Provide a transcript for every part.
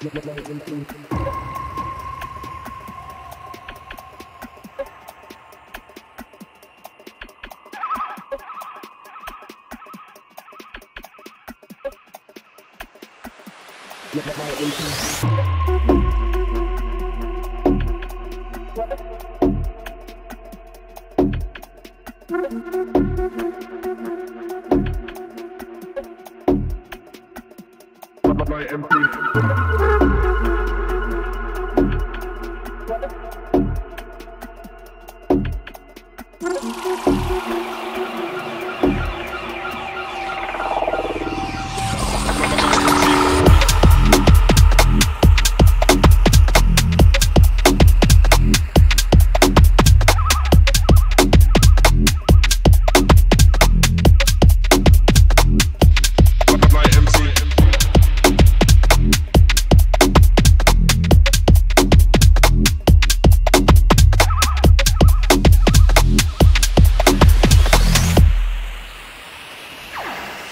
My MC.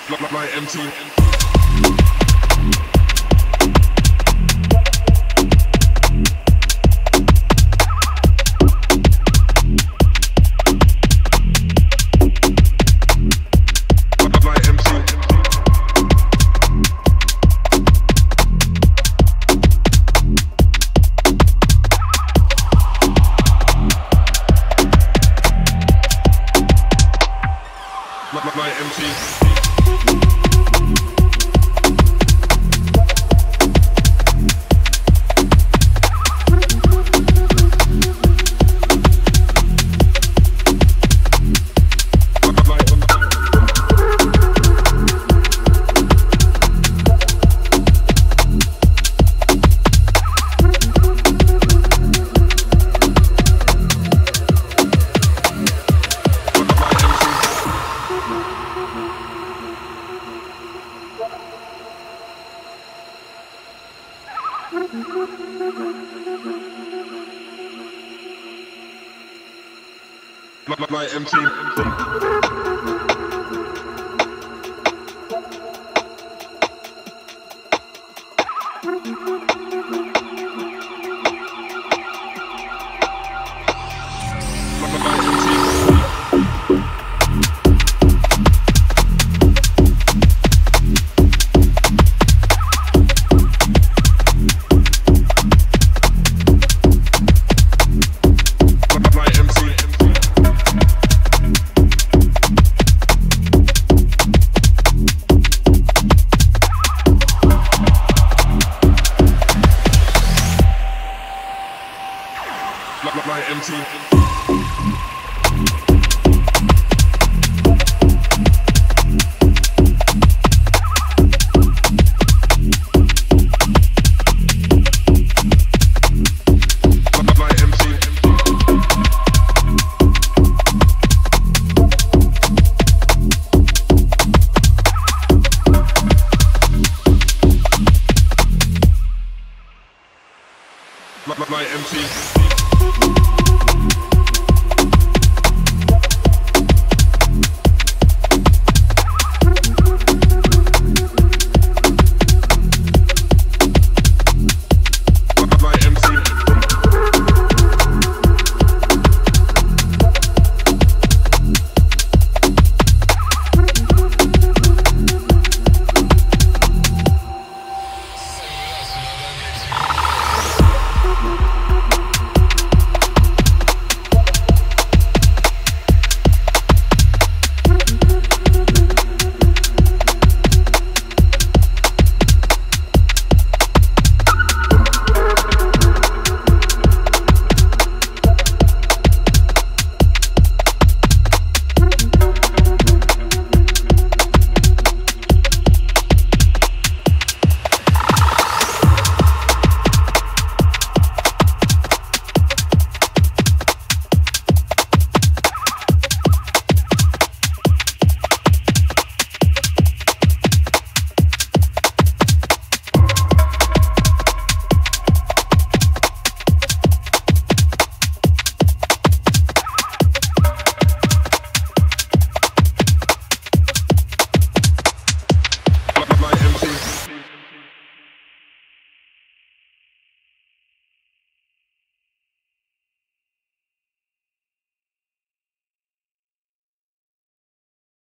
My, my, my MC. My, my, my, my MC. My, my, my MC. My, my, my MC. My, my, my MC you